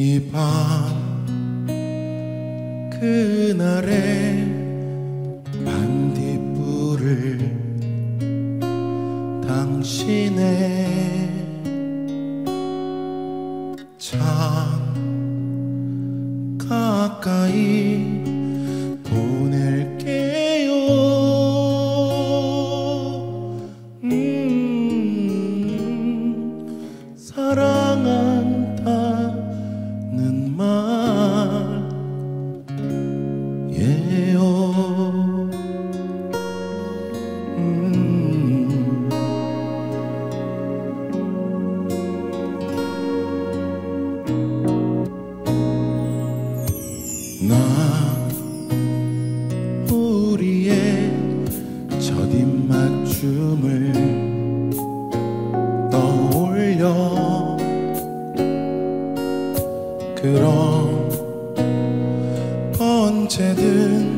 이 밤 그날의 반딧불을 당신의 참 가까이 그럼 언제든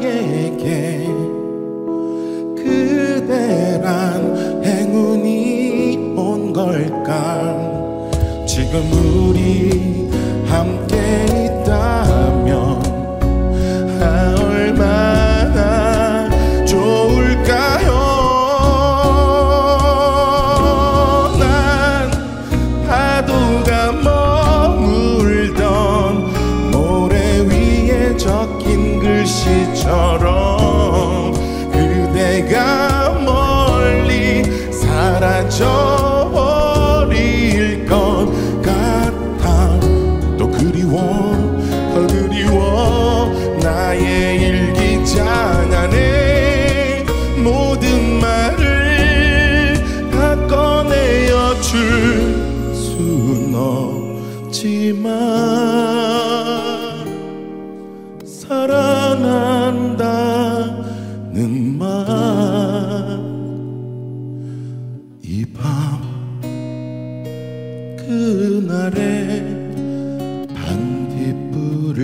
나에게 그대란 행운이 온 걸까? 지금 우리 함께 있다 없지만 사랑한다는 말. 이 밤 그날의 반딧불을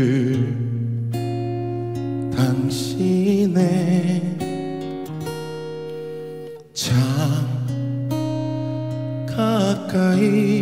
당신의 참 가까이